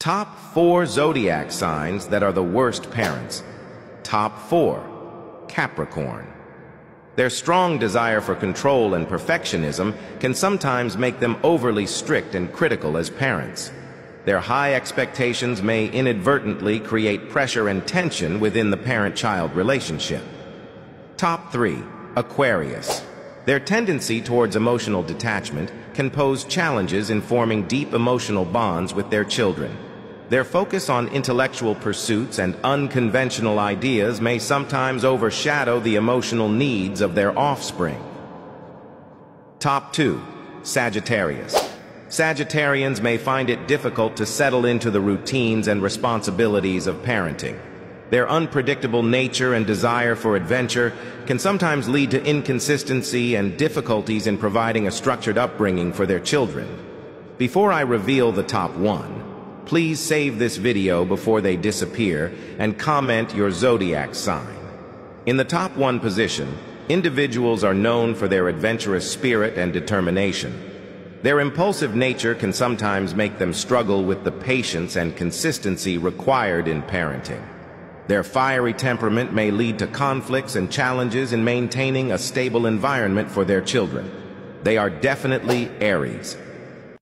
Top four zodiac signs that are the worst parents. Top four Capricorn. Their strong desire for control and perfectionism can sometimes make them overly strict and critical as parents. Their high expectations may inadvertently create pressure and tension within the parent-child relationship. Top 3. Aquarius. Their tendency towards emotional detachment can pose challenges in forming deep emotional bonds with their children. Their focus on intellectual pursuits and unconventional ideas may sometimes overshadow the emotional needs of their offspring. Top 2. Sagittarius. Sagittarians may find it difficult to settle into the routines and responsibilities of parenting. Their unpredictable nature and desire for adventure can sometimes lead to inconsistency and difficulties in providing a structured upbringing for their children. Before I reveal the top one, Please save this video before they disappear and comment your zodiac sign. In the top one position, individuals are known for their adventurous spirit and determination. Their impulsive nature can sometimes make them struggle with the patience and consistency required in parenting. Their fiery temperament may lead to conflicts and challenges in maintaining a stable environment for their children. They are definitely Aries,